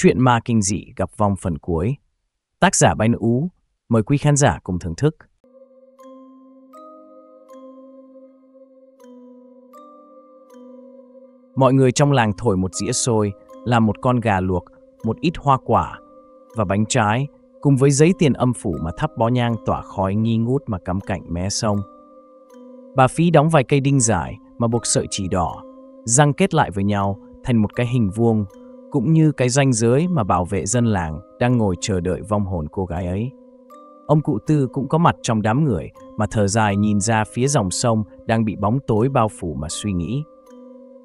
Chuyện ma kinh dị gặp vong phần cuối. Tác giả Bánh Ú, mời quý khán giả cùng thưởng thức. Mọi người trong làng thổi một dĩa xôi, làm một con gà luộc, một ít hoa quả và bánh trái, cùng với giấy tiền âm phủ mà thắp bó nhang tỏa khói nghi ngút mà cắm cạnh mé sông. Bà Phí đóng vài cây đinh dài mà buộc sợi chỉ đỏ, răng kết lại với nhau thành một cái hình vuông cũng như cái ranh giới mà bảo vệ dân làng đang ngồi chờ đợi vong hồn cô gái ấy. Ông cụ Tư cũng có mặt trong đám người mà thở dài nhìn ra phía dòng sông đang bị bóng tối bao phủ mà suy nghĩ.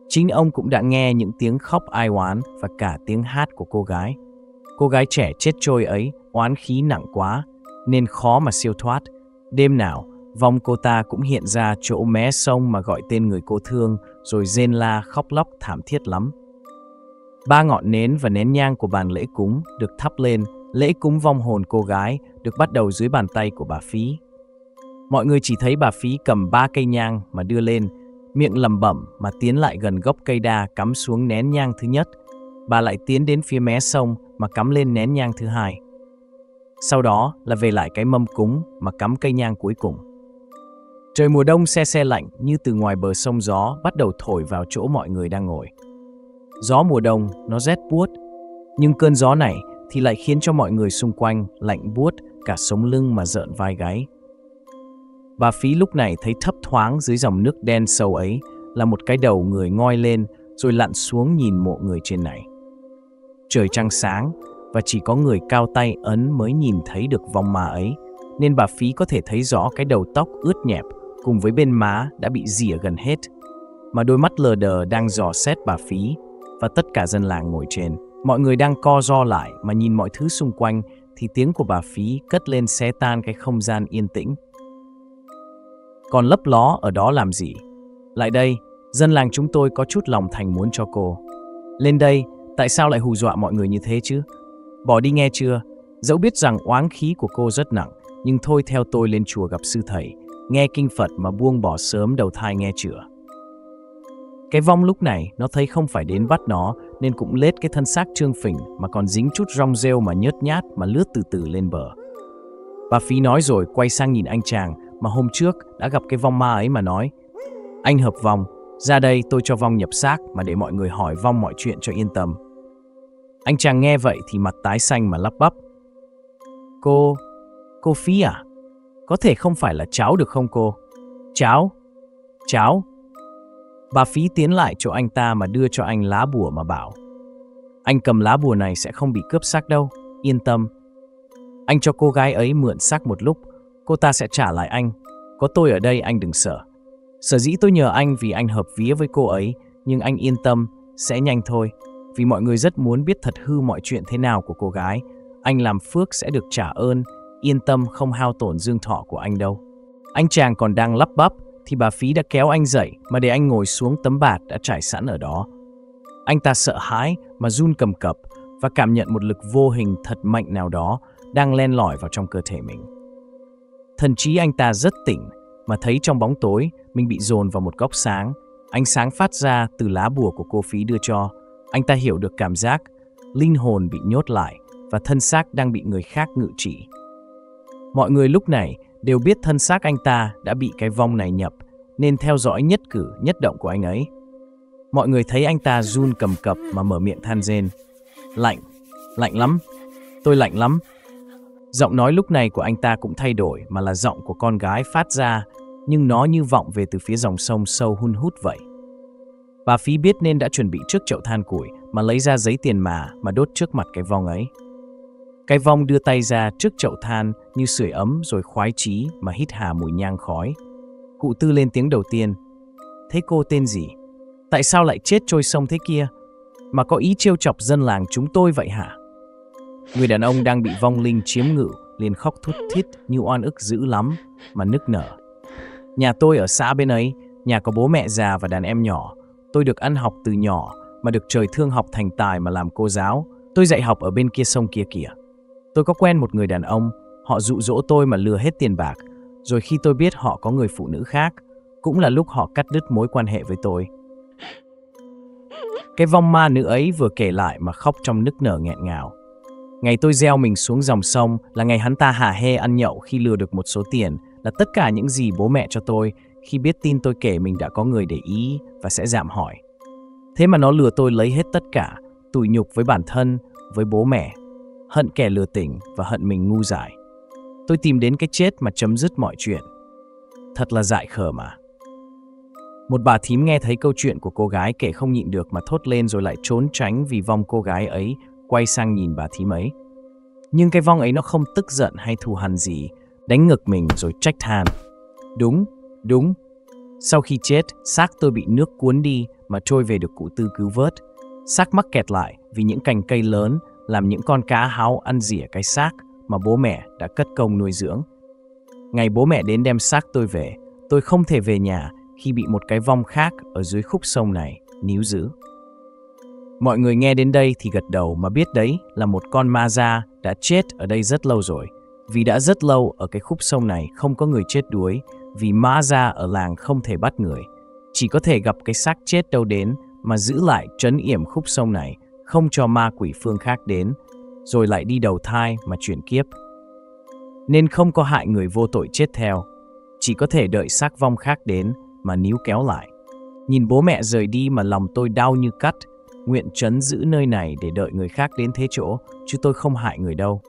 Chính ông cũng đã nghe những tiếng khóc ai oán và cả tiếng hát của cô gái. Cô gái trẻ chết trôi ấy oán khí nặng quá nên khó mà siêu thoát. Đêm nào, vong cô ta cũng hiện ra chỗ mé sông mà gọi tên người cô thương rồi rên la khóc lóc thảm thiết lắm. Ba ngọn nến và nén nhang của bàn lễ cúng được thắp lên, lễ cúng vong hồn cô gái được bắt đầu dưới bàn tay của bà Phí. Mọi người chỉ thấy bà Phí cầm ba cây nhang mà đưa lên, miệng lẩm bẩm mà tiến lại gần gốc cây đa cắm xuống nén nhang thứ nhất. Bà lại tiến đến phía mé sông mà cắm lên nén nhang thứ hai. Sau đó là về lại cái mâm cúng mà cắm cây nhang cuối cùng. Trời mùa đông xe xe lạnh như từ ngoài bờ sông gió bắt đầu thổi vào chỗ mọi người đang ngồi. Gió mùa đông nó rét buốt, nhưng cơn gió này thì lại khiến cho mọi người xung quanh lạnh buốt cả sống lưng mà rợn vai gáy. Bà Phí lúc này thấy thấp thoáng dưới dòng nước đen sâu ấy là một cái đầu người ngoi lên rồi lặn xuống nhìn mộ người trên này. Trời trăng sáng và chỉ có người cao tay ấn mới nhìn thấy được vòng mà ấy, nên bà Phí có thể thấy rõ cái đầu tóc ướt nhẹp cùng với bên má đã bị rỉa gần hết. Mà đôi mắt lờ đờ đang dò xét bà Phí và tất cả dân làng ngồi trên. Mọi người đang co ro lại mà nhìn mọi thứ xung quanh thì tiếng của bà Phí cất lên xé tan cái không gian yên tĩnh. Còn lấp ló ở đó làm gì? Lại đây, dân làng chúng tôi có chút lòng thành muốn cho cô. Lên đây, tại sao lại hù dọa mọi người như thế chứ? Bỏ đi nghe chưa? Dẫu biết rằng oán khí của cô rất nặng, nhưng thôi theo tôi lên chùa gặp sư thầy, nghe kinh Phật mà buông bỏ sớm đầu thai nghe chữa. Cái vong lúc này nó thấy không phải đến bắt nó nên cũng lết cái thân xác trương phình mà còn dính chút rong rêu mà nhớt nhát mà lướt từ từ lên bờ. Bà Phí nói rồi quay sang nhìn anh chàng mà hôm trước đã gặp cái vong ma ấy mà nói Anh hợp vong, ra đây tôi cho vong nhập xác mà để mọi người hỏi vong mọi chuyện cho yên tâm. Anh chàng nghe vậy thì mặt tái xanh mà lắp bắp. Cô, cô Phí à? Có thể không phải là cháu được không cô? Cháu? Cháu? Bà Phí tiến lại chỗ anh ta mà đưa cho anh lá bùa mà bảo. Anh cầm lá bùa này sẽ không bị cướp xác đâu, yên tâm. Anh cho cô gái ấy mượn xác một lúc, cô ta sẽ trả lại anh. Có tôi ở đây anh đừng sợ. Sở dĩ tôi nhờ anh vì anh hợp vía với cô ấy, nhưng anh yên tâm, sẽ nhanh thôi. Vì mọi người rất muốn biết thật hư mọi chuyện thế nào của cô gái. Anh làm phước sẽ được trả ơn, yên tâm không hao tổn dương thọ của anh đâu. Anh chàng còn đang lắp bắp, thì bà Phí đã kéo anh dậy mà để anh ngồi xuống tấm bạt đã trải sẵn ở đó. Anh ta sợ hãi mà run cầm cập và cảm nhận một lực vô hình thật mạnh nào đó đang len lỏi vào trong cơ thể mình. Thần trí anh ta rất tỉnh mà thấy trong bóng tối mình bị dồn vào một góc sáng. Ánh sáng phát ra từ lá bùa của cô Phí đưa cho. Anh ta hiểu được cảm giác linh hồn bị nhốt lại và thân xác đang bị người khác ngự trị. Mọi người lúc này đều biết thân xác anh ta đã bị cái vong này nhập, nên theo dõi nhất cử nhất động của anh ấy. Mọi người thấy anh ta run cầm cập mà mở miệng than rên. Lạnh, lạnh lắm, tôi lạnh lắm. Giọng nói lúc này của anh ta cũng thay đổi mà là giọng của con gái phát ra, nhưng nó như vọng về từ phía dòng sông sâu hun hút vậy. Bà Phí biết nên đã chuẩn bị trước chậu than củi mà lấy ra giấy tiền mà mà đốt trước mặt cái vong ấy. Cái vong đưa tay ra trước chậu than như sưởi ấm rồi khoái chí mà hít hà mùi nhang khói. Cụ tư lên tiếng đầu tiên. Thế cô tên gì? Tại sao lại chết trôi sông thế kia? Mà có ý trêu chọc dân làng chúng tôi vậy hả? Người đàn ông đang bị vong linh chiếm ngự liền khóc thút thít như oan ức dữ lắm mà nức nở. Nhà tôi ở xã bên ấy, nhà có bố mẹ già và đàn em nhỏ. Tôi được ăn học từ nhỏ mà được trời thương học thành tài mà làm cô giáo. Tôi dạy học ở bên kia sông kia kìa. Tôi có quen một người đàn ông, họ dụ dỗ tôi mà lừa hết tiền bạc, rồi khi tôi biết họ có người phụ nữ khác, cũng là lúc họ cắt đứt mối quan hệ với tôi. Cái vong ma nữ ấy vừa kể lại mà khóc trong nức nở nghẹn ngào. Ngày tôi gieo mình xuống dòng sông là ngày hắn ta hả hê ăn nhậu khi lừa được một số tiền là tất cả những gì bố mẹ cho tôi khi biết tin tôi kể mình đã có người để ý và sẽ giảm hỏi. Thế mà nó lừa tôi lấy hết tất cả, tủi nhục với bản thân, với bố mẹ, hận kẻ lừa tỉnh và hận mình ngu dại. Tôi tìm đến cái chết mà chấm dứt mọi chuyện. Thật là dại khờ mà. Một bà thím nghe thấy câu chuyện của cô gái kể không nhịn được mà thốt lên rồi lại trốn tránh vì vong cô gái ấy quay sang nhìn bà thím ấy. Nhưng cái vong ấy nó không tức giận hay thù hằn gì, đánh ngực mình rồi trách than. Đúng, đúng. Sau khi chết, xác tôi bị nước cuốn đi mà trôi về được cụ tư cứu vớt. Xác mắc kẹt lại vì những cành cây lớn làm những con cá háo ăn rỉa cái xác mà bố mẹ đã cất công nuôi dưỡng. Ngày bố mẹ đến đem xác tôi về, tôi không thể về nhà khi bị một cái vong khác ở dưới khúc sông này níu giữ. Mọi người nghe đến đây thì gật đầu mà biết đấy là một con ma da đã chết ở đây rất lâu rồi. Vì đã rất lâu ở cái khúc sông này không có người chết đuối vì ma da ở làng không thể bắt người. Chỉ có thể gặp cái xác chết đâu đến mà giữ lại trấn yểm khúc sông này không cho ma quỷ phương khác đến rồi lại đi đầu thai mà chuyển kiếp. Nên không có hại người vô tội chết theo, chỉ có thể đợi xác vong khác đến mà níu kéo lại. Nhìn bố mẹ rời đi mà lòng tôi đau như cắt, nguyện trấn giữ nơi này để đợi người khác đến thế chỗ, chứ tôi không hại người đâu.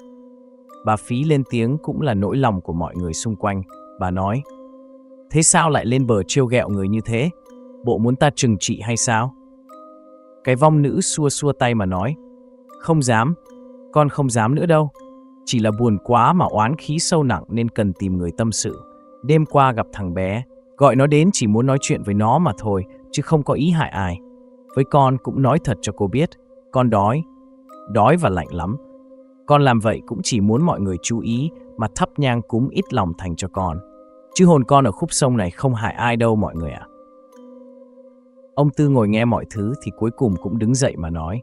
Bà Phí lên tiếng cũng là nỗi lòng của mọi người xung quanh. Bà nói, thế sao lại lên bờ trêu ghẹo người như thế? Bộ muốn ta trừng trị hay sao? Cái vong nữ xua xua tay mà nói, không dám, con không dám nữa đâu. Chỉ là buồn quá mà oán khí sâu nặng nên cần tìm người tâm sự. Đêm qua gặp thằng bé, gọi nó đến chỉ muốn nói chuyện với nó mà thôi, chứ không có ý hại ai. Với con cũng nói thật cho cô biết, con đói, đói và lạnh lắm. Con làm vậy cũng chỉ muốn mọi người chú ý mà thắp nhang cúng ít lòng thành cho con. Chứ hồn con ở khúc sông này không hại ai đâu mọi người ạ. À. Ông Tư ngồi nghe mọi thứ thì cuối cùng cũng đứng dậy mà nói.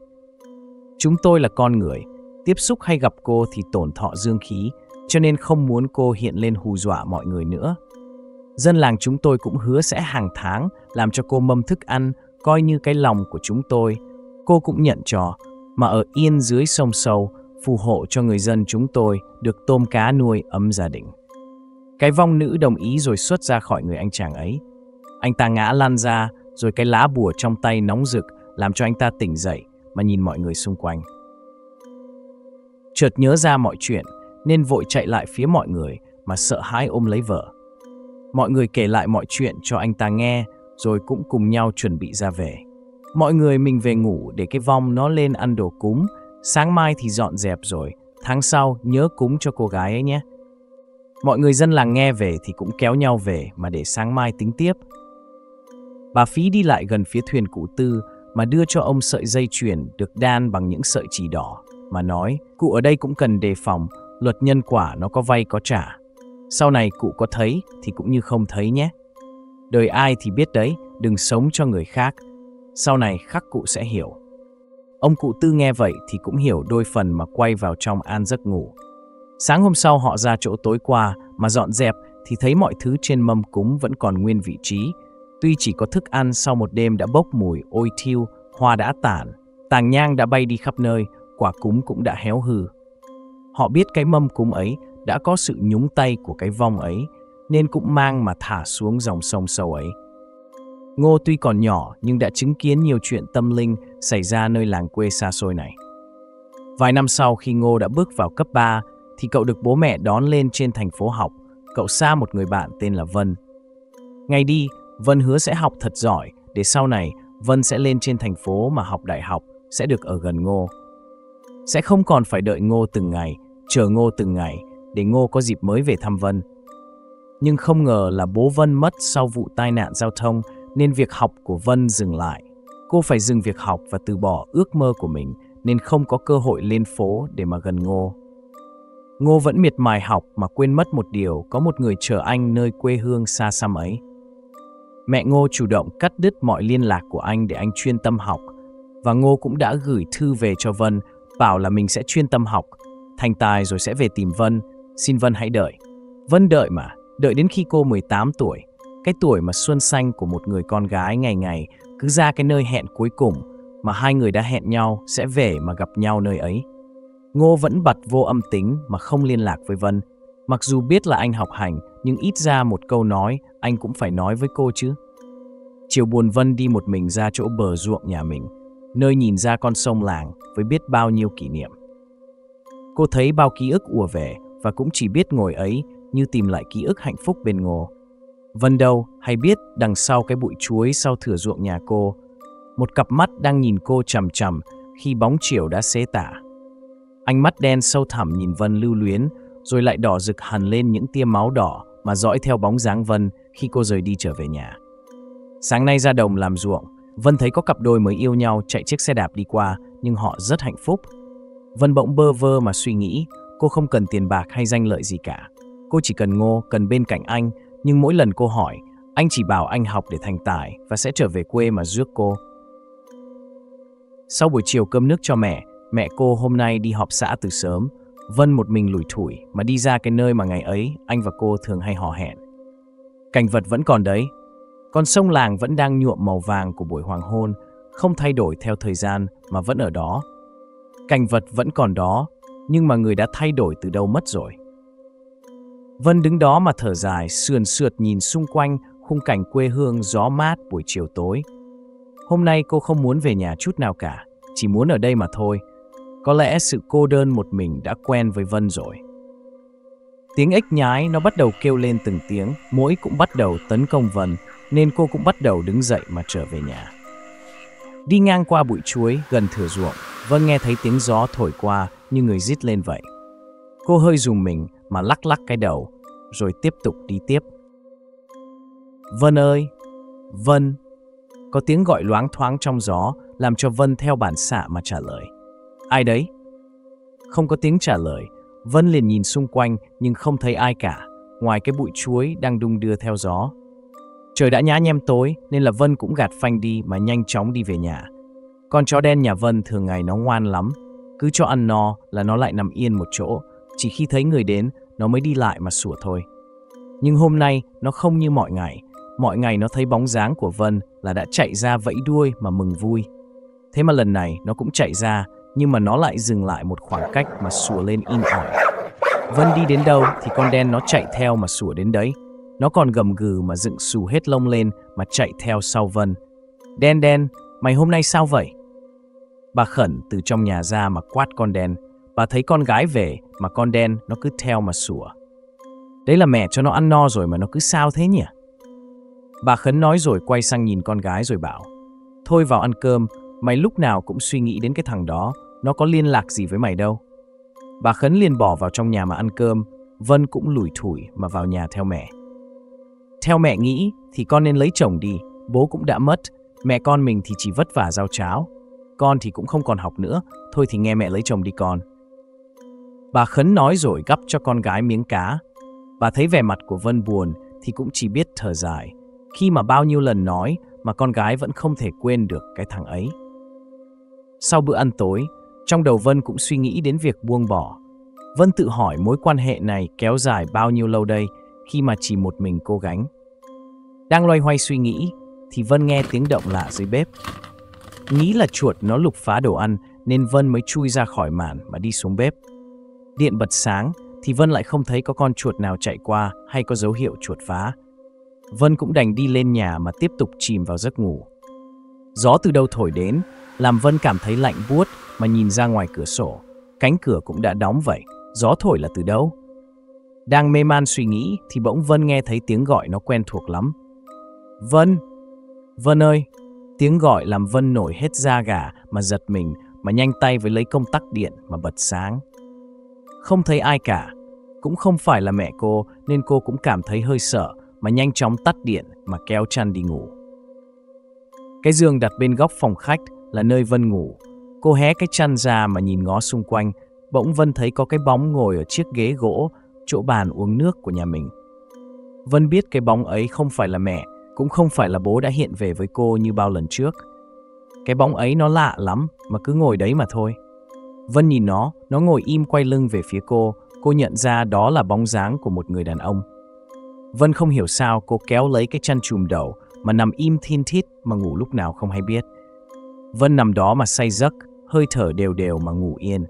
Chúng tôi là con người, tiếp xúc hay gặp cô thì tổn thọ dương khí, cho nên không muốn cô hiện lên hù dọa mọi người nữa. Dân làng chúng tôi cũng hứa sẽ hàng tháng làm cho cô mâm thức ăn, coi như cái lòng của chúng tôi. Cô cũng nhận trò, mà ở yên dưới sông sâu, phù hộ cho người dân chúng tôi được tôm cá nuôi ấm gia đình. Cái vong nữ đồng ý rồi xuất ra khỏi người anh chàng ấy. Anh ta ngã lăn ra, rồi cái lá bùa trong tay nóng rực làm cho anh ta tỉnh dậy mà nhìn mọi người xung quanh. Chợt nhớ ra mọi chuyện nên vội chạy lại phía mọi người mà sợ hãi ôm lấy vợ. Mọi người kể lại mọi chuyện cho anh ta nghe rồi cũng cùng nhau chuẩn bị ra về. Mọi người mình về ngủ để cái vong nó lên ăn đồ cúng, sáng mai thì dọn dẹp rồi, tháng sau nhớ cúng cho cô gái ấy nhé. Mọi người dân làng nghe về thì cũng kéo nhau về mà để sáng mai tính tiếp. Bà Phí đi lại gần phía thuyền cụ tư mà đưa cho ông sợi dây chuyền được đan bằng những sợi chỉ đỏ mà nói cụ ở đây cũng cần đề phòng luật nhân quả nó có vay có trả. Sau này cụ có thấy thì cũng như không thấy nhé. Đời ai thì biết đấy, đừng sống cho người khác. Sau này khắc cụ sẽ hiểu. Ông cụ tư nghe vậy thì cũng hiểu đôi phần mà quay vào trong an giấc ngủ. Sáng hôm sau họ ra chỗ tối qua mà dọn dẹp thì thấy mọi thứ trên mâm cúng vẫn còn nguyên vị trí. Tuy chỉ có thức ăn sau một đêm đã bốc mùi ôi thiêu, hoa đã tản, tàng nhang đã bay đi khắp nơi, quả cúng cũng đã héo hư. Họ biết cái mâm cúng ấy đã có sự nhúng tay của cái vong ấy, nên cũng mang mà thả xuống dòng sông sâu ấy. Ngô tuy còn nhỏ nhưng đã chứng kiến nhiều chuyện tâm linh xảy ra nơi làng quê xa xôi này. Vài năm sau khi Ngô đã bước vào cấp 3 thì cậu được bố mẹ đón lên trên thành phố học. Cậu xa một người bạn tên là Vân. Ngày đi, Vân hứa sẽ học thật giỏi để sau này Vân sẽ lên trên thành phố mà học đại học sẽ được ở gần Ngô. Sẽ không còn phải đợi Ngô từng ngày, chờ Ngô từng ngày để Ngô có dịp mới về thăm Vân. Nhưng không ngờ là bố Vân mất sau vụ tai nạn giao thông nên việc học của Vân dừng lại. Cô phải dừng việc học và từ bỏ ước mơ của mình nên không có cơ hội lên phố để mà gần Ngô. Ngô vẫn miệt mài học mà quên mất một điều có một người chờ anh nơi quê hương xa xăm ấy. Mẹ Ngô chủ động cắt đứt mọi liên lạc của anh để anh chuyên tâm học và Ngô cũng đã gửi thư về cho Vân bảo là mình sẽ chuyên tâm học, thành tài rồi sẽ về tìm Vân, xin Vân hãy đợi. Vân đợi mà, đợi đến khi cô 18 tuổi, cái tuổi mà xuân xanh của một người con gái ngày ngày cứ ra cái nơi hẹn cuối cùng, mà hai người đã hẹn nhau sẽ về mà gặp nhau nơi ấy. Ngô vẫn bật vô âm tính mà không liên lạc với Vân. Mặc dù biết là anh học hành, nhưng ít ra một câu nói anh cũng phải nói với cô chứ. Chiều buồn Vân đi một mình ra chỗ bờ ruộng nhà mình, nơi nhìn ra con sông làng với biết bao nhiêu kỷ niệm. Cô thấy bao ký ức ùa về và cũng chỉ biết ngồi ấy như tìm lại ký ức hạnh phúc bên Ngô. Vân đâu hay biết đằng sau cái bụi chuối sau thửa ruộng nhà cô, một cặp mắt đang nhìn cô chằm chằm khi bóng chiều đã xế tả. Ánh mắt đen sâu thẳm nhìn Vân lưu luyến, rồi lại đỏ rực hằn lên những tia máu đỏ mà dõi theo bóng dáng Vân khi cô rời đi trở về nhà. Sáng nay ra đồng làm ruộng, Vân thấy có cặp đôi mới yêu nhau chạy chiếc xe đạp đi qua, nhưng họ rất hạnh phúc. Vân bỗng bơ vơ mà suy nghĩ, cô không cần tiền bạc hay danh lợi gì cả. Cô chỉ cần ngô, cần bên cạnh anh, nhưng mỗi lần cô hỏi, anh chỉ bảo anh học để thành tài và sẽ trở về quê mà rước cô. Sau buổi chiều cơm nước cho mẹ, mẹ cô hôm nay đi họp xã từ sớm. Vân một mình lủi thủi mà đi ra cái nơi mà ngày ấy anh và cô thường hay hò hẹn. Cảnh vật vẫn còn đấy. Con sông làng vẫn đang nhuộm màu vàng của buổi hoàng hôn, không thay đổi theo thời gian mà vẫn ở đó. Cảnh vật vẫn còn đó, nhưng mà người đã thay đổi từ đâu mất rồi. Vân đứng đó mà thở dài, sườn sượt nhìn xung quanh khung cảnh quê hương gió mát buổi chiều tối. Hôm nay cô không muốn về nhà chút nào cả, chỉ muốn ở đây mà thôi. Có lẽ sự cô đơn một mình đã quen với Vân rồi. Tiếng ếch nhái nó bắt đầu kêu lên từng tiếng, mỗi cũng bắt đầu tấn công Vân, nên cô cũng bắt đầu đứng dậy mà trở về nhà. Đi ngang qua bụi chuối gần thửa ruộng, Vân nghe thấy tiếng gió thổi qua như người rít lên vậy. Cô hơi dùng mình mà lắc lắc cái đầu, rồi tiếp tục đi tiếp. Vân ơi! Vân! Có tiếng gọi loáng thoáng trong gió làm cho Vân theo bản xạ mà trả lời. Ai đấy? Không có tiếng trả lời, Vân liền nhìn xung quanh nhưng không thấy ai cả, ngoài cái bụi chuối đang đung đưa theo gió. Trời đã nhá nhem tối nên là Vân cũng gạt phanh đi mà nhanh chóng đi về nhà. Con chó đen nhà Vân thường ngày nó ngoan lắm, cứ cho ăn no là nó lại nằm yên một chỗ, chỉ khi thấy người đến nó mới đi lại mà sủa thôi. Nhưng hôm nay nó không như mọi ngày, mọi ngày nó thấy bóng dáng của Vân là đã chạy ra vẫy đuôi mà mừng vui. Thế mà lần này nó cũng chạy ra, nhưng mà nó lại dừng lại một khoảng cách mà sủa lên in ỏi. Vân đi đến đâu thì con đen nó chạy theo mà sủa đến đấy. Nó còn gầm gừ mà dựng xù hết lông lên mà chạy theo sau Vân. Đen đen, mày hôm nay sao vậy? Bà khẩn từ trong nhà ra mà quát con đen. Bà thấy con gái về mà con đen nó cứ theo mà sủa. Đấy là mẹ cho nó ăn no rồi mà nó cứ sao thế nhỉ? Bà Khấn nói rồi quay sang nhìn con gái rồi bảo Thôi vào ăn cơm, mày lúc nào cũng suy nghĩ đến cái thằng đó, nó có liên lạc gì với mày đâu. Bà Khấn liền bỏ vào trong nhà mà ăn cơm, Vân cũng lủi thủi mà vào nhà theo mẹ. Theo mẹ nghĩ thì con nên lấy chồng đi, bố cũng đã mất, mẹ con mình thì chỉ vất vả giao cháo. Con thì cũng không còn học nữa, thôi thì nghe mẹ lấy chồng đi con. Bà Khấn nói rồi gắp cho con gái miếng cá. Bà thấy vẻ mặt của Vân buồn thì cũng chỉ biết thở dài, khi mà bao nhiêu lần nói mà con gái vẫn không thể quên được cái thằng ấy. Sau bữa ăn tối, trong đầu Vân cũng suy nghĩ đến việc buông bỏ. Vân tự hỏi mối quan hệ này kéo dài bao nhiêu lâu đây khi mà chỉ một mình cô gánh. Đang loay hoay suy nghĩ thì Vân nghe tiếng động lạ dưới bếp. Nghĩ là chuột nó lục phá đồ ăn nên Vân mới chui ra khỏi màn mà đi xuống bếp. Điện bật sáng thì Vân lại không thấy có con chuột nào chạy qua hay có dấu hiệu chuột phá. Vân cũng đành đi lên nhà mà tiếp tục chìm vào giấc ngủ. Gió từ đâu thổi đến, làm Vân cảm thấy lạnh buốt mà nhìn ra ngoài cửa sổ. Cánh cửa cũng đã đóng vậy, gió thổi là từ đâu? Đang mê man suy nghĩ thì bỗng Vân nghe thấy tiếng gọi nó quen thuộc lắm. Vân! Vân ơi! Tiếng gọi làm Vân nổi hết da gà mà giật mình mà nhanh tay với lấy công tắc điện mà bật sáng. Không thấy ai cả, cũng không phải là mẹ cô nên cô cũng cảm thấy hơi sợ mà nhanh chóng tắt điện mà kéo chăn đi ngủ. Cái giường đặt bên góc phòng khách là nơi Vân ngủ. Cô hé cái chăn ra mà nhìn ngó xung quanh, bỗng Vân thấy có cái bóng ngồi ở chiếc ghế gỗ, chỗ bàn uống nước của nhà mình. Vân biết cái bóng ấy không phải là mẹ, cũng không phải là bố đã hiện về với cô như bao lần trước. Cái bóng ấy nó lạ lắm mà cứ ngồi đấy mà thôi. Vân nhìn nó, nó ngồi im quay lưng về phía cô, cô nhận ra đó là bóng dáng của một người đàn ông. Vân không hiểu sao cô kéo lấy cái chăn chùm đầu mà nằm im thin thít mà ngủ lúc nào không hay biết. Vân nằm đó mà say giấc, hơi thở đều đều mà ngủ yên.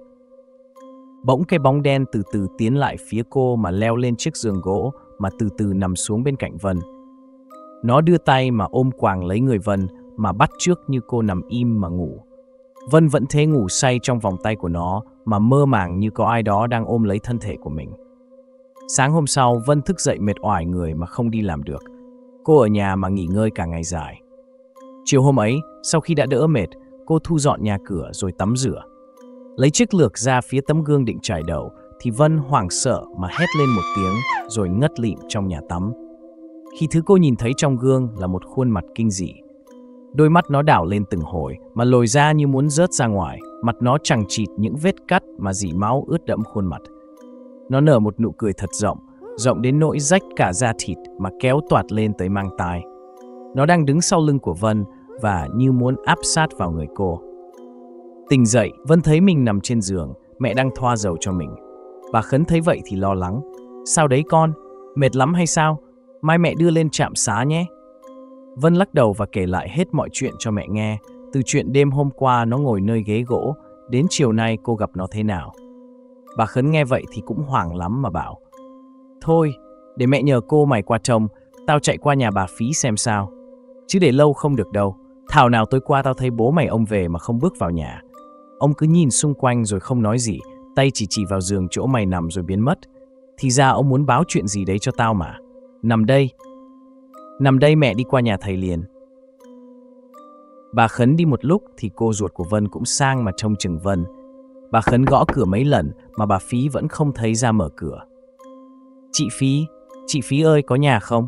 Bỗng cái bóng đen từ từ tiến lại phía cô mà leo lên chiếc giường gỗ mà từ từ nằm xuống bên cạnh Vân. Nó đưa tay mà ôm quàng lấy người Vân mà bắt trước như cô nằm im mà ngủ. Vân vẫn thế ngủ say trong vòng tay của nó mà mơ màng như có ai đó đang ôm lấy thân thể của mình. Sáng hôm sau, Vân thức dậy mệt oải người mà không đi làm được. Cô ở nhà mà nghỉ ngơi cả ngày dài. Chiều hôm ấy, sau khi đã đỡ mệt, cô thu dọn nhà cửa rồi tắm rửa. Lấy chiếc lược ra phía tấm gương định trải đầu, thì Vân hoảng sợ mà hét lên một tiếng rồi ngất lịm trong nhà tắm. Khi thứ cô nhìn thấy trong gương là một khuôn mặt kinh dị. Đôi mắt nó đảo lên từng hồi mà lồi ra như muốn rớt ra ngoài, mặt nó chẳng chịt những vết cắt mà dỉ máu ướt đẫm khuôn mặt. Nó nở một nụ cười thật rộng, rộng đến nỗi rách cả da thịt mà kéo toạt lên tới mang tai. Nó đang đứng sau lưng của Vân và như muốn áp sát vào người cô. Tỉnh dậy, Vân thấy mình nằm trên giường, mẹ đang thoa dầu cho mình. Bà Khấn thấy vậy thì lo lắng. Sao đấy con? Mệt lắm hay sao? Mai mẹ đưa lên trạm xá nhé. Vân lắc đầu và kể lại hết mọi chuyện cho mẹ nghe. Từ chuyện đêm hôm qua nó ngồi nơi ghế gỗ, đến chiều nay cô gặp nó thế nào. Bà Khấn nghe vậy thì cũng hoảng lắm mà bảo. Thôi, để mẹ nhờ cô mày qua trông, tao chạy qua nhà bà Phí xem sao. Chứ để lâu không được đâu. Thảo nào tối qua tao thấy bố mày ông về mà không bước vào nhà. Ông cứ nhìn xung quanh rồi không nói gì, tay chỉ chỉ vào giường chỗ mày nằm rồi biến mất. Thì ra ông muốn báo chuyện gì đấy cho tao mà. Nằm đây. Nằm đây mẹ đi qua nhà thầy liền. Bà Khấn đi một lúc thì cô ruột của Vân cũng sang mà trông chừng Vân. Bà Khấn gõ cửa mấy lần mà bà Phí vẫn không thấy ra mở cửa. Chị Phí, chị Phí ơi có nhà không?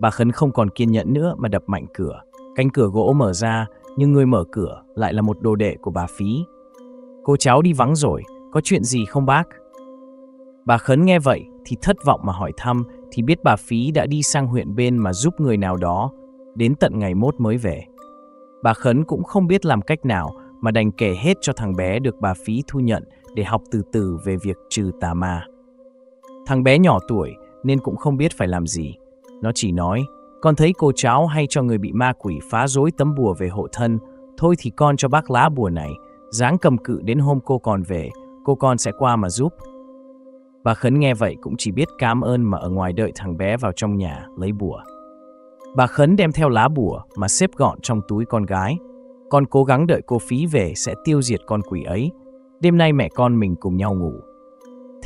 Bà Khấn không còn kiên nhẫn nữa mà đập mạnh cửa. Cánh cửa gỗ mở ra, nhưng người mở cửa lại là một đồ đệ của bà Phí. Cô cháu đi vắng rồi, có chuyện gì không bác? Bà Khấn nghe vậy thì thất vọng mà hỏi thăm thì biết bà Phí đã đi sang huyện bên mà giúp người nào đó, đến tận ngày mốt mới về. Bà Khấn cũng không biết làm cách nào mà đành kể hết cho thằng bé được bà Phí thu nhận để học từ từ về việc trừ tà ma. Thằng bé nhỏ tuổi nên cũng không biết phải làm gì. Nó chỉ nói, con thấy cô cháu hay cho người bị ma quỷ phá rối tấm bùa về hộ thân, thôi thì con cho bác lá bùa này, dáng cầm cự đến hôm cô còn về, cô con sẽ qua mà giúp. Bà Khấn nghe vậy cũng chỉ biết cảm ơn mà ở ngoài đợi thằng bé vào trong nhà lấy bùa. Bà Khấn đem theo lá bùa mà xếp gọn trong túi con gái. Con cố gắng đợi cô Phí về sẽ tiêu diệt con quỷ ấy. Đêm nay mẹ con mình cùng nhau ngủ.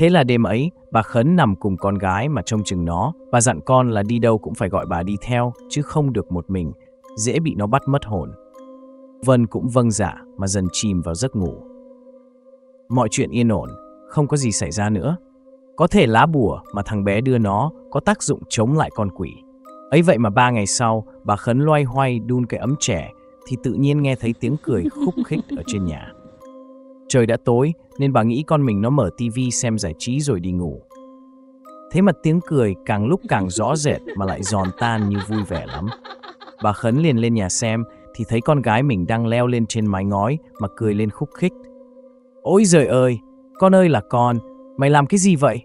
Thế là đêm ấy, bà Khấn nằm cùng con gái mà trông chừng nó. Bà dặn con là đi đâu cũng phải gọi bà đi theo, chứ không được một mình, dễ bị nó bắt mất hồn. Vân cũng vâng dạ mà dần chìm vào giấc ngủ. Mọi chuyện yên ổn, không có gì xảy ra nữa. Có thể lá bùa mà thằng bé đưa nó có tác dụng chống lại con quỷ. Ấy vậy mà ba ngày sau, bà Khấn loay hoay đun cái ấm trẻ thì tự nhiên nghe thấy tiếng cười khúc khích ở trên nhà. Trời đã tối nên bà nghĩ con mình nó mở tivi xem giải trí rồi đi ngủ. Thế mà tiếng cười càng lúc càng rõ rệt mà lại giòn tan như vui vẻ lắm. Bà Khấn liền lên nhà xem thì thấy con gái mình đang leo lên trên mái ngói mà cười lên khúc khích. Ôi giời ơi, con ơi là con, mày làm cái gì vậy?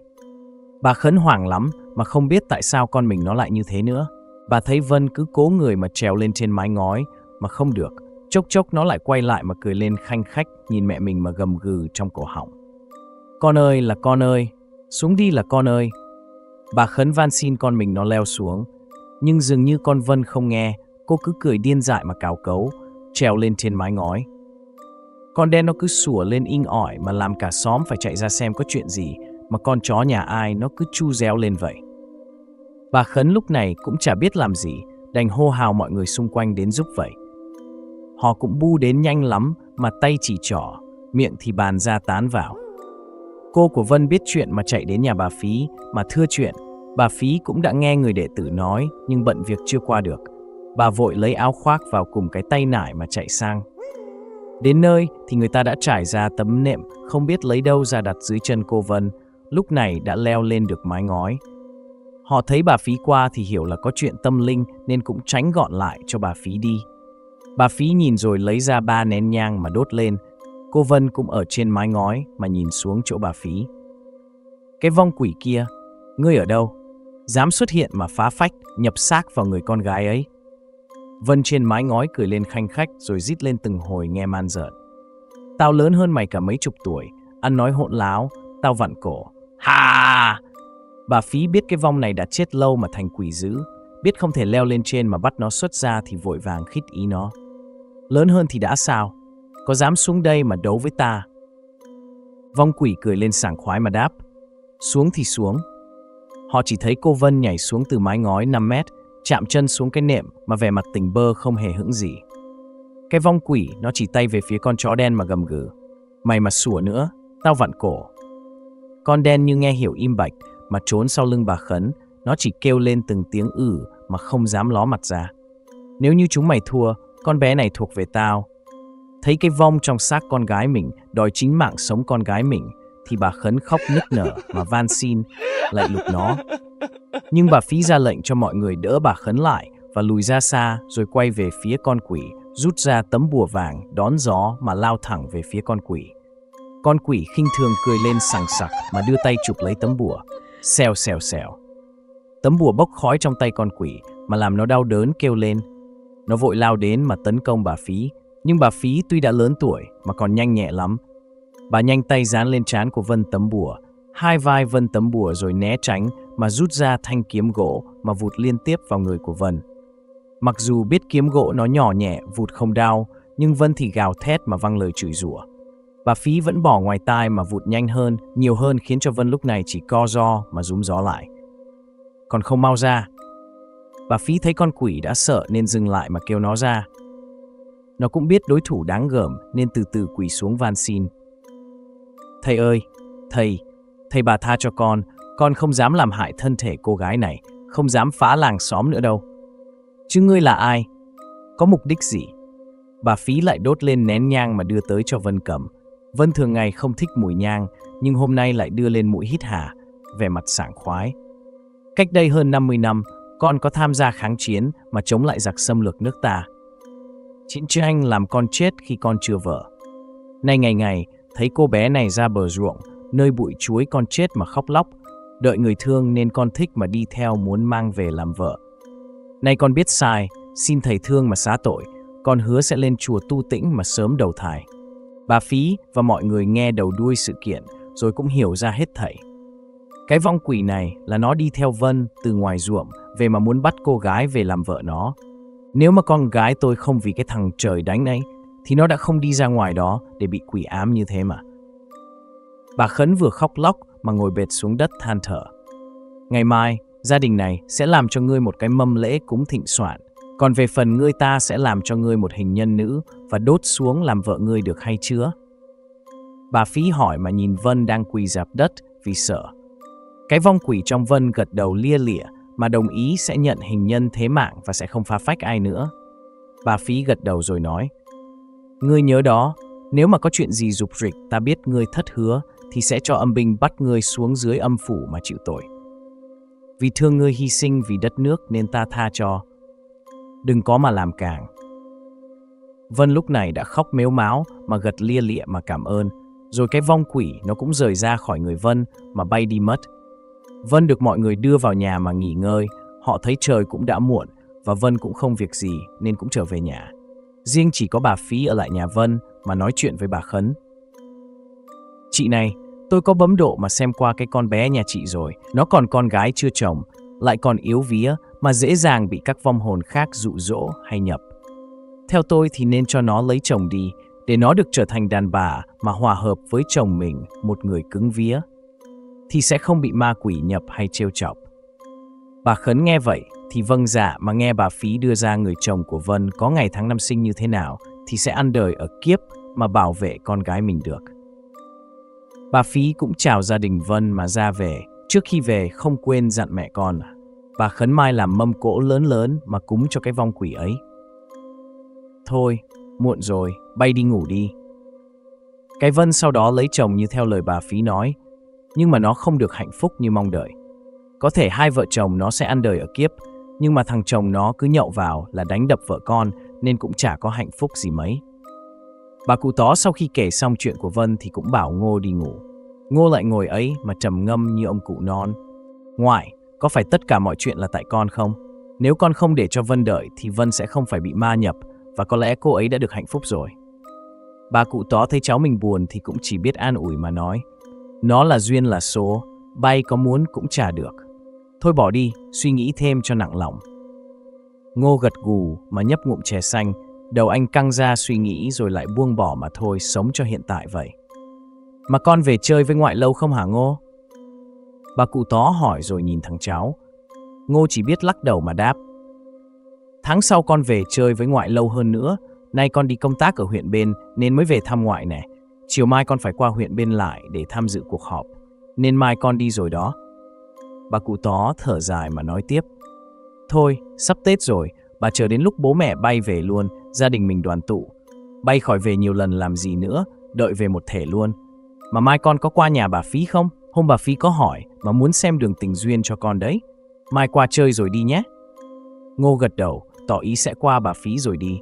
Bà Khấn hoảng lắm mà không biết tại sao con mình nó lại như thế nữa. Bà thấy Vân cứ cố người mà trèo lên trên mái ngói mà không được. Chốc chốc nó lại quay lại mà cười lên khanh khách nhìn mẹ mình mà gầm gừ trong cổ họng. Con ơi là con ơi, xuống đi là con ơi. Bà Khấn van xin con mình nó leo xuống. Nhưng dường như con Vân không nghe, cô cứ cười điên dại mà cào cấu, trèo lên trên mái ngói. Con đen nó cứ sủa lên inh ỏi mà làm cả xóm phải chạy ra xem có chuyện gì mà con chó nhà ai nó cứ chu réo lên vậy. Bà Khấn lúc này cũng chả biết làm gì, đành hô hào mọi người xung quanh đến giúp vậy. Họ cũng bu đến nhanh lắm mà tay chỉ trỏ, miệng thì bàn ra tán vào. Cô của Vân biết chuyện mà chạy đến nhà bà Phí mà thưa chuyện. Bà Phí cũng đã nghe người đệ tử nói nhưng bận việc chưa qua được. Bà vội lấy áo khoác vào cùng cái tay nải mà chạy sang. Đến nơi thì người ta đã trải ra tấm nệm không biết lấy đâu ra đặt dưới chân cô Vân, lúc này đã leo lên được mái ngói. Họ thấy bà Phí qua thì hiểu là có chuyện tâm linh nên cũng tránh gọn lại cho bà Phí đi. Bà Phí nhìn rồi lấy ra ba nén nhang mà đốt lên. Cô Vân cũng ở trên mái ngói mà nhìn xuống chỗ bà Phí. Cái vong quỷ kia, ngươi ở đâu? Dám xuất hiện mà phá phách, nhập xác vào người con gái ấy. Vân trên mái ngói cười lên khanh khách rồi rít lên từng hồi nghe man dợn. Tao lớn hơn mày cả mấy chục tuổi, ăn nói hỗn láo, tao vặn cổ. Ha! Bà Phí biết cái vong này đã chết lâu mà thành quỷ dữ, biết không thể leo lên trên mà bắt nó xuất ra thì vội vàng khít ý nó. Lớn hơn thì đã sao? Có dám xuống đây mà đấu với ta? Vong quỷ cười lên sảng khoái mà đáp. Xuống thì xuống. Họ chỉ thấy cô Vân nhảy xuống từ mái ngói 5 mét, chạm chân xuống cái nệm mà vẻ mặt tỉnh bơ không hề hững gì. Cái vong quỷ nó chỉ tay về phía con chó đen mà gầm gừ. Mày mà sủa nữa, tao vặn cổ. Con đen như nghe hiểu im bạch mà trốn sau lưng bà Khấn, nó chỉ kêu lên từng tiếng ử mà không dám ló mặt ra. Nếu như chúng mày thua, con bé này thuộc về tao. Thấy cái vong trong xác con gái mình đòi chính mạng sống con gái mình, thì bà Khấn khóc nức nở mà van xin, lại lục nó. Nhưng bà Phí ra lệnh cho mọi người đỡ bà Khấn lại và lùi ra xa rồi quay về phía con quỷ, rút ra tấm bùa vàng, đón gió mà lao thẳng về phía con quỷ. Con quỷ khinh thường cười lên sằng sặc mà đưa tay chụp lấy tấm bùa. Xèo xèo xèo. Tấm bùa bốc khói trong tay con quỷ mà làm nó đau đớn kêu lên. Nó vội lao đến mà tấn công bà Phí. Nhưng bà Phí tuy đã lớn tuổi mà còn nhanh nhẹ lắm. Bà nhanh tay dán lên trán của Vân tấm bùa. Hai vai Vân tấm bùa rồi né tránh mà rút ra thanh kiếm gỗ mà vụt liên tiếp vào người của Vân. Mặc dù biết kiếm gỗ nó nhỏ nhẹ, vụt không đau, nhưng Vân thì gào thét mà văng lời chửi rủa. Bà Phí vẫn bỏ ngoài tai mà vụt nhanh hơn, nhiều hơn khiến cho Vân lúc này chỉ co do mà rúm gió lại. Còn không mau ra. Bà Phí thấy con quỷ đã sợ nên dừng lại mà kêu nó ra. Nó cũng biết đối thủ đáng gờm nên từ từ quỳ xuống van xin. Thầy ơi, thầy, thầy bà tha cho con, con không dám làm hại thân thể cô gái này, không dám phá làng xóm nữa đâu. Chứ ngươi là ai? Có mục đích gì? Bà Phí lại đốt lên nén nhang mà đưa tới cho Vân cầm. Vân thường ngày không thích mùi nhang, nhưng hôm nay lại đưa lên mũi hít hà, vẻ mặt sảng khoái. Cách đây hơn 50 năm, con có tham gia kháng chiến mà chống lại giặc xâm lược nước ta. Chiến tranh làm con chết khi con chưa vợ. Nay ngày ngày, thấy cô bé này ra bờ ruộng, nơi bụi chuối con chết mà khóc lóc, đợi người thương nên con thích mà đi theo muốn mang về làm vợ. Nay con biết sai, xin thầy thương mà xá tội, con hứa sẽ lên chùa tu tĩnh mà sớm đầu thai. Bà Phí và mọi người nghe đầu đuôi sự kiện rồi cũng hiểu ra hết thảy. Cái vong quỷ này là nó đi theo Vân từ ngoài ruộng về mà muốn bắt cô gái về làm vợ nó. Nếu mà con gái tôi không vì cái thằng trời đánh ấy thì nó đã không đi ra ngoài đó để bị quỷ ám như thế mà. Bà Khấn vừa khóc lóc mà ngồi bệt xuống đất than thở. Ngày mai, gia đình này sẽ làm cho ngươi một cái mâm lễ cúng thịnh soạn. Còn về phần ngươi ta sẽ làm cho ngươi một hình nhân nữ và đốt xuống làm vợ ngươi được hay chưa? Bà Phí hỏi mà nhìn Vân đang quỳ dạp đất vì sợ. Cái vong quỷ trong Vân gật đầu lia lịa mà đồng ý sẽ nhận hình nhân thế mạng và sẽ không phá phách ai nữa. Bà Phí gật đầu rồi nói, Ngươi nhớ đó, nếu mà có chuyện gì dục rịch ta biết ngươi thất hứa thì sẽ cho âm binh bắt ngươi xuống dưới âm phủ mà chịu tội. Vì thương ngươi hy sinh vì đất nước nên ta tha cho. Đừng có mà làm càng. Vân lúc này đã khóc mếu máo mà gật lia lịa mà cảm ơn. Rồi cái vong quỷ nó cũng rời ra khỏi người Vân mà bay đi mất. Vân được mọi người đưa vào nhà mà nghỉ ngơi. Họ thấy trời cũng đã muộn và Vân cũng không việc gì nên cũng trở về nhà. Riêng chỉ có bà Phí ở lại nhà Vân mà nói chuyện với bà Khấn. Chị này, tôi có bấm độ mà xem qua cái con bé nhà chị rồi. Nó còn con gái chưa chồng, lại còn yếu vía mà dễ dàng bị các vong hồn khác dụ dỗ hay nhập. Theo tôi thì nên cho nó lấy chồng đi, để nó được trở thành đàn bà mà hòa hợp với chồng mình, một người cứng vía. Thì sẽ không bị ma quỷ nhập hay trêu chọc. Bà Khấn nghe vậy thì vâng dạ mà nghe bà Phí đưa ra người chồng của Vân có ngày tháng năm sinh như thế nào thì sẽ ăn đời ở kiếp mà bảo vệ con gái mình được. Bà Phí cũng chào gia đình Vân mà ra về. Trước khi về không quên dặn mẹ con. Bà khấn mai làm mâm cỗ lớn lớn mà cúng cho cái vong quỷ ấy. Thôi, muộn rồi, bay đi ngủ đi. Cái Vân sau đó lấy chồng như theo lời bà Phí nói, nhưng mà nó không được hạnh phúc như mong đợi. Có thể hai vợ chồng nó sẽ ăn đời ở kiếp, nhưng mà thằng chồng nó cứ nhậu vào là đánh đập vợ con nên cũng chả có hạnh phúc gì mấy. Bà cụ tó sau khi kể xong chuyện của Vân thì cũng bảo Ngô đi ngủ. Ngô lại ngồi ấy mà trầm ngâm như ông cụ non. Ngoại, có phải tất cả mọi chuyện là tại con không? Nếu con không để cho Vân đợi thì Vân sẽ không phải bị ma nhập và có lẽ cô ấy đã được hạnh phúc rồi. Bà cụ tó thấy cháu mình buồn thì cũng chỉ biết an ủi mà nói. Nó là duyên là số, bay có muốn cũng trả được. Thôi bỏ đi, suy nghĩ thêm cho nặng lòng. Ngô gật gù mà nhấp ngụm chè xanh, đầu anh căng ra suy nghĩ rồi lại buông bỏ mà thôi, sống cho hiện tại vậy. Mà con về chơi với ngoại lâu không hả Ngô? Bà cụ tó hỏi rồi nhìn thằng cháu. Ngô chỉ biết lắc đầu mà đáp. Tháng sau con về chơi với ngoại lâu hơn nữa, nay con đi công tác ở huyện bên nên mới về thăm ngoại nè. Chiều mai con phải qua huyện bên lại để tham dự cuộc họp, nên mai con đi rồi đó. Bà cụ tó thở dài mà nói tiếp. Thôi, sắp Tết rồi, bà chờ đến lúc bố mẹ bay về luôn, gia đình mình đoàn tụ. Bay khỏi về nhiều lần làm gì nữa, đợi về một thể luôn. Mà mai con có qua nhà bà Phí không? Hôm bà Phí có hỏi mà muốn xem đường tình duyên cho con đấy. Mai qua chơi rồi đi nhé. Ngô gật đầu, tỏ ý sẽ qua bà Phí rồi đi.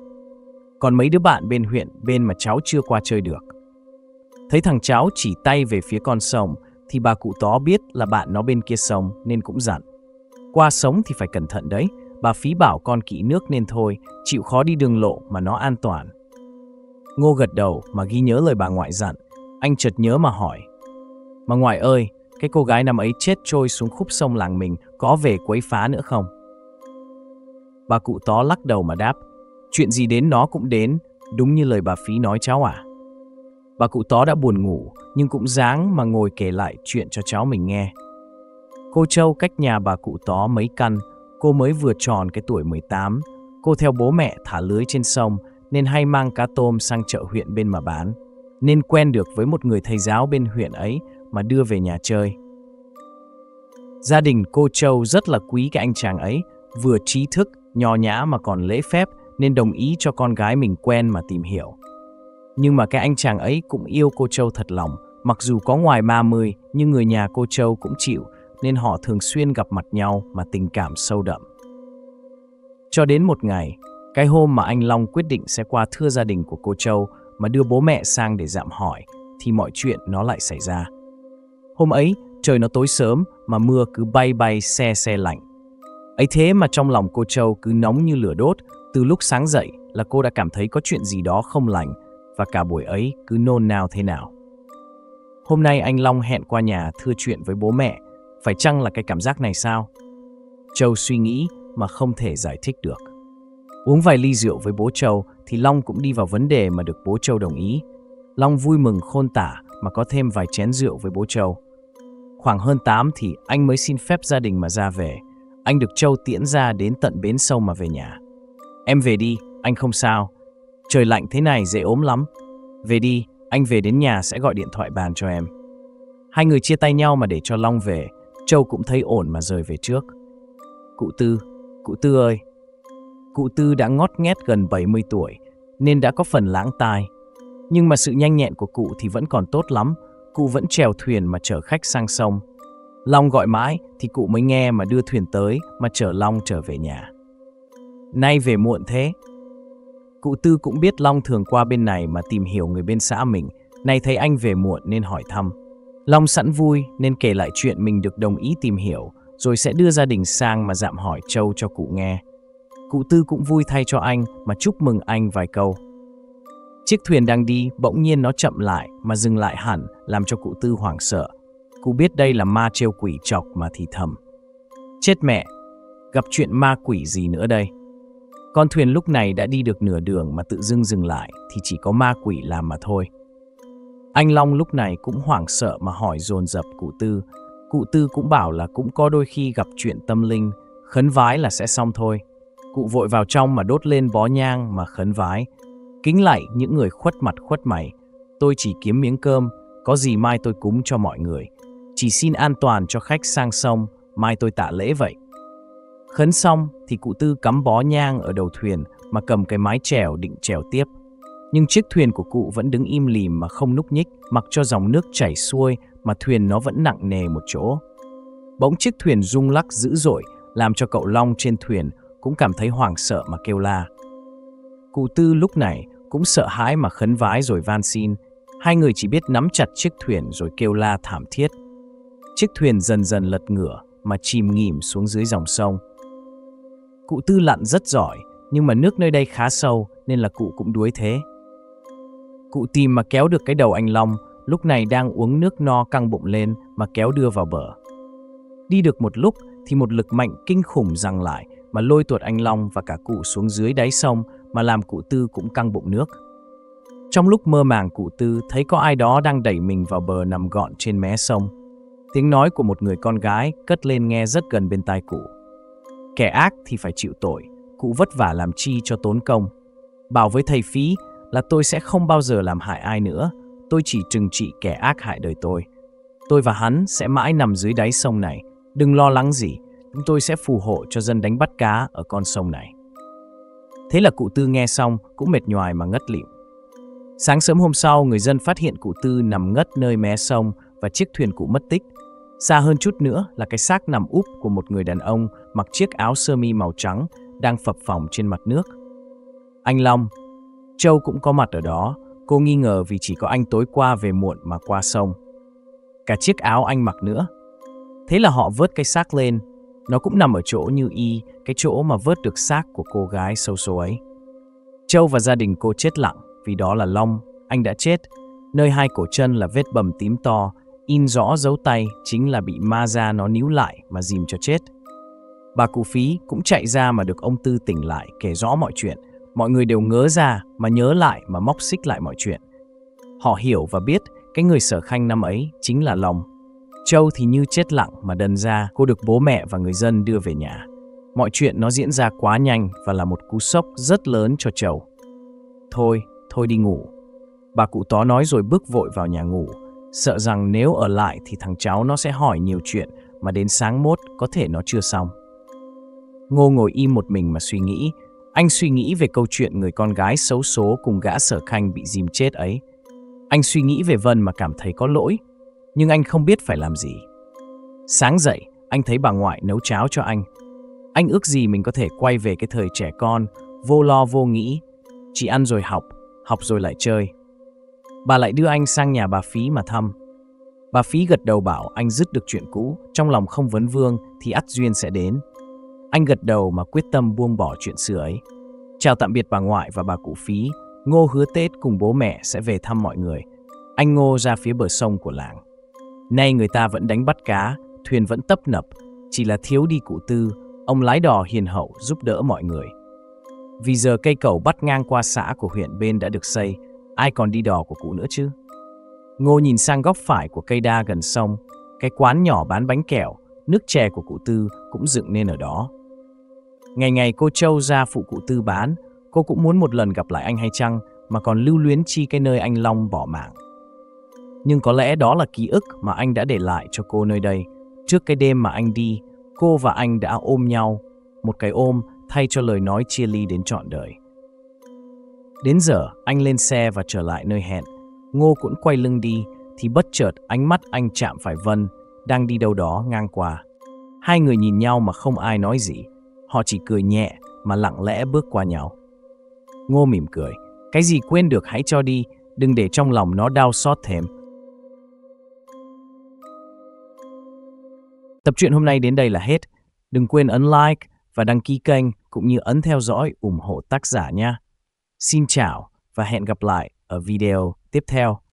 Còn mấy đứa bạn bên huyện bên mà cháu chưa qua chơi được. Thấy thằng cháu chỉ tay về phía con sông thì bà cụ tó biết là bạn nó bên kia sông nên cũng dặn. Qua sống thì phải cẩn thận đấy, bà Phí bảo con kỹ nước nên thôi, chịu khó đi đường lộ mà nó an toàn. Ngô gật đầu mà ghi nhớ lời bà ngoại dặn, anh chợt nhớ mà hỏi. Mà ngoại ơi, cái cô gái năm ấy chết trôi xuống khúc sông làng mình có về quấy phá nữa không? Bà cụ tó lắc đầu mà đáp, chuyện gì đến nó cũng đến, đúng như lời bà Phí nói cháu à. Bà cụ tó đã buồn ngủ, nhưng cũng dáng mà ngồi kể lại chuyện cho cháu mình nghe. Cô Châu cách nhà bà cụ tó mấy căn, cô mới vừa tròn cái tuổi 18. Cô theo bố mẹ thả lưới trên sông nên hay mang cá tôm sang chợ huyện bên mà bán. Nên quen được với một người thầy giáo bên huyện ấy mà đưa về nhà chơi. Gia đình cô Châu rất là quý cái anh chàng ấy, vừa trí thức, nho nhã mà còn lễ phép nên đồng ý cho con gái mình quen mà tìm hiểu. Nhưng mà cái anh chàng ấy cũng yêu cô Châu thật lòng, mặc dù có ngoài 30 nhưng người nhà cô Châu cũng chịu nên họ thường xuyên gặp mặt nhau mà tình cảm sâu đậm. Cho đến một ngày, cái hôm mà anh Long quyết định sẽ qua thưa gia đình của cô Châu mà đưa bố mẹ sang để dạm hỏi, thì mọi chuyện nó lại xảy ra. Hôm ấy, trời nó tối sớm mà mưa cứ bay bay xe xe lạnh. ấy thế mà trong lòng cô Châu cứ nóng như lửa đốt, từ lúc sáng dậy là cô đã cảm thấy có chuyện gì đó không lành và cả buổi ấy cứ nôn nao thế nào. Hôm nay anh Long hẹn qua nhà thưa chuyện với bố mẹ phải chăng là cái cảm giác này sao? Châu suy nghĩ mà không thể giải thích được. Uống vài ly rượu với bố Châu thì Long cũng đi vào vấn đề mà được bố Châu đồng ý. Long vui mừng khôn tả mà có thêm vài chén rượu với bố Châu. Khoảng hơn 8 thì anh mới xin phép gia đình mà ra về. Anh được Châu tiễn ra đến tận bến sông mà về nhà. Em về đi, anh không sao. Trời lạnh thế này dễ ốm lắm. Về đi, anh về đến nhà sẽ gọi điện thoại bàn cho em. Hai người chia tay nhau mà để cho Long về Châu cũng thấy ổn mà rời về trước. Cụ Tư, cụ Tư ơi! Cụ Tư đã ngót nghét gần 70 tuổi, nên đã có phần lãng tai. Nhưng mà sự nhanh nhẹn của cụ thì vẫn còn tốt lắm, cụ vẫn chèo thuyền mà chở khách sang sông. Long gọi mãi thì cụ mới nghe mà đưa thuyền tới mà chở Long trở về nhà. Nay về muộn thế. Cụ Tư cũng biết Long thường qua bên này mà tìm hiểu người bên xã mình, nay thấy anh về muộn nên hỏi thăm. Long sẵn vui nên kể lại chuyện mình được đồng ý tìm hiểu, rồi sẽ đưa gia đình sang mà dạm hỏi Châu cho cụ nghe. Cụ Tư cũng vui thay cho anh mà chúc mừng anh vài câu. Chiếc thuyền đang đi, bỗng nhiên nó chậm lại mà dừng lại hẳn, làm cho cụ Tư hoảng sợ. Cụ biết đây là ma trêu quỷ chọc mà thì thầm. Chết mẹ, gặp chuyện ma quỷ gì nữa đây? Con thuyền lúc này đã đi được nửa đường mà tự dưng dừng lại thì chỉ có ma quỷ làm mà thôi. Anh Long lúc này cũng hoảng sợ mà hỏi dồn dập cụ Tư. Cụ Tư cũng bảo là cũng có đôi khi gặp chuyện tâm linh, khấn vái là sẽ xong thôi. Cụ vội vào trong mà đốt lên bó nhang mà khấn vái. Kính lạy những người khuất mặt khuất mày. Tôi chỉ kiếm miếng cơm, có gì mai tôi cúng cho mọi người. Chỉ xin an toàn cho khách sang sông, mai tôi tạ lễ vậy. Khấn xong thì cụ Tư cắm bó nhang ở đầu thuyền mà cầm cái mái chèo định chèo tiếp. Nhưng chiếc thuyền của cụ vẫn đứng im lìm mà không núc nhích, mặc cho dòng nước chảy xuôi mà thuyền nó vẫn nặng nề một chỗ. Bỗng chiếc thuyền rung lắc dữ dội, làm cho cậu Long trên thuyền cũng cảm thấy hoảng sợ mà kêu la. Cụ Tư lúc này cũng sợ hãi mà khấn vái rồi van xin. Hai người chỉ biết nắm chặt chiếc thuyền rồi kêu la thảm thiết. Chiếc thuyền dần dần lật ngửa mà chìm nghỉm xuống dưới dòng sông. Cụ Tư lặn rất giỏi, nhưng mà nước nơi đây khá sâu nên là cụ cũng đuối thế. Cụ tìm mà kéo được cái đầu anh Long, lúc này đang uống nước no căng bụng lên mà kéo đưa vào bờ. Đi được một lúc thì một lực mạnh kinh khủng giằng lại mà lôi tuột anh Long và cả cụ xuống dưới đáy sông mà làm cụ Tư cũng căng bụng nước. Trong lúc mơ màng cụ Tư thấy có ai đó đang đẩy mình vào bờ nằm gọn trên mé sông. Tiếng nói của một người con gái cất lên nghe rất gần bên tai cụ. Kẻ ác thì phải chịu tội, cụ vất vả làm chi cho tốn công. Bảo với thầy phí là tôi sẽ không bao giờ làm hại ai nữa, tôi chỉ trừng trị kẻ ác hại đời tôi. Tôi và hắn sẽ mãi nằm dưới đáy sông này, đừng lo lắng gì, chúng tôi sẽ phù hộ cho dân đánh bắt cá ở con sông này. Thế là cụ Tư nghe xong cũng mệt nhoài mà ngất lịm. Sáng sớm hôm sau, người dân phát hiện cụ Tư nằm ngất nơi mé sông và chiếc thuyền cụ mất tích. Xa hơn chút nữa là cái xác nằm úp của một người đàn ông mặc chiếc áo sơ mi màu trắng đang phập phồng trên mặt nước. Anh Long, Châu cũng có mặt ở đó, cô nghi ngờ vì chỉ có anh tối qua về muộn mà qua sông. Cả chiếc áo anh mặc nữa. Thế là họ vớt cái xác lên, nó cũng nằm ở chỗ như y, cái chỗ mà vớt được xác của cô gái sâu số ấy. Châu và gia đình cô chết lặng vì đó là Long, anh đã chết. Nơi hai cổ chân là vết bầm tím to, in rõ dấu tay chính là bị ma ra nó níu lại mà dìm cho chết. Bà cụ phí cũng chạy ra mà được ông Tư tỉnh lại kể rõ mọi chuyện. Mọi người đều ngớ ra mà nhớ lại mà móc xích lại mọi chuyện. Họ hiểu và biết cái người sở khanh năm ấy chính là Long. Châu thì như chết lặng mà đần ra cô được bố mẹ và người dân đưa về nhà. Mọi chuyện nó diễn ra quá nhanh và là một cú sốc rất lớn cho Châu. Thôi, thôi đi ngủ. Bà cụ tó nói rồi bước vội vào nhà ngủ, sợ rằng nếu ở lại thì thằng cháu nó sẽ hỏi nhiều chuyện mà đến sáng mốt có thể nó chưa xong. Ngô ngồi im một mình mà suy nghĩ. Anh suy nghĩ về câu chuyện người con gái xấu số cùng gã sở khanh bị dìm chết ấy. Anh suy nghĩ về Vân mà cảm thấy có lỗi, nhưng anh không biết phải làm gì. Sáng dậy, anh thấy bà ngoại nấu cháo cho anh. Anh ước gì mình có thể quay về cái thời trẻ con, vô lo vô nghĩ, chỉ ăn rồi học, học rồi lại chơi. Bà lại đưa anh sang nhà bà Phí mà thăm. Bà Phí gật đầu bảo anh dứt được chuyện cũ, trong lòng không vấn vương thì ắt duyên sẽ đến. Anh gật đầu mà quyết tâm buông bỏ chuyện xưa ấy. Chào tạm biệt bà ngoại và bà cụ Phí, Ngô hứa Tết cùng bố mẹ sẽ về thăm mọi người. Anh Ngô ra phía bờ sông của làng. Nay người ta vẫn đánh bắt cá, thuyền vẫn tấp nập, chỉ là thiếu đi cụ tư, ông lái đò hiền hậu giúp đỡ mọi người. Vì giờ cây cầu bắt ngang qua xã của huyện bên đã được xây, ai còn đi đò của cụ nữa chứ? Ngô nhìn sang góc phải của cây đa gần sông, cái quán nhỏ bán bánh kẹo, nước chè của cụ Tư cũng dựng nên ở đó. Ngày ngày cô Châu ra phụ cụ Tư bán, cô cũng muốn một lần gặp lại anh hay chăng mà còn lưu luyến chi cái nơi anh Long bỏ mạng. Nhưng có lẽ đó là ký ức mà anh đã để lại cho cô nơi đây. Trước cái đêm mà anh đi, cô và anh đã ôm nhau, một cái ôm thay cho lời nói chia ly đến trọn đời. Đến giờ, anh lên xe và trở lại nơi hẹn. Ngô cũng quay lưng đi, thì bất chợt ánh mắt anh chạm phải Vân, đang đi đâu đó ngang qua. Hai người nhìn nhau mà không ai nói gì. Họ chỉ cười nhẹ mà lặng lẽ bước qua nhau. Ngô mỉm cười. Cái gì quên được hãy cho đi, đừng để trong lòng nó đau xót thêm. Tập truyện hôm nay đến đây là hết. Đừng quên ấn like và đăng ký kênh cũng như ấn theo dõi ủng hộ tác giả nha. Xin chào và hẹn gặp lại ở video tiếp theo.